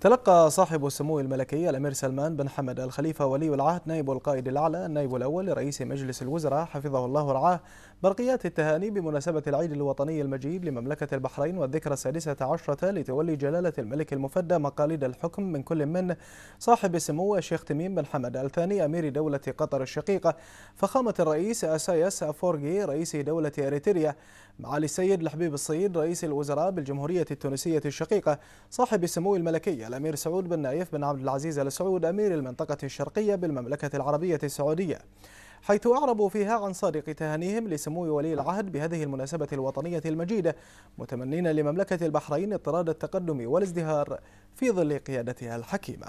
تلقى صاحب السمو الملكي الأمير سلمان بن حمد الخليفة ولي العهد نائب القائد الأعلى النائب الأول لرئيس مجلس الوزراء حفظه الله ورعاه برقيات التهاني بمناسبة العيد الوطني المجيد لمملكة البحرين والذكرى السادسة عشرة لتولي جلالة الملك المفدى مقاليد الحكم من كل من صاحب السمو الشيخ تميم بن حمد الثاني أمير دولة قطر الشقيقة. فخامة الرئيس أسايس أفورغي رئيس دولة إريتريا. معالي السيد الحبيب الصيد رئيس الوزراء بالجمهورية التونسية الشقيقة. صاحب السمو الملكي الأمير سعود بن نايف بن عبد العزيز ال سعود أمير المنطقة الشرقية بالمملكة العربية السعودية. حيث أعربوا فيها عن صادق تهانيهم لسمو ولي العهد بهذه المناسبة الوطنية المجيدة متمنين لمملكة البحرين اضطراد التقدم والازدهار في ظل قيادتها الحكيمة.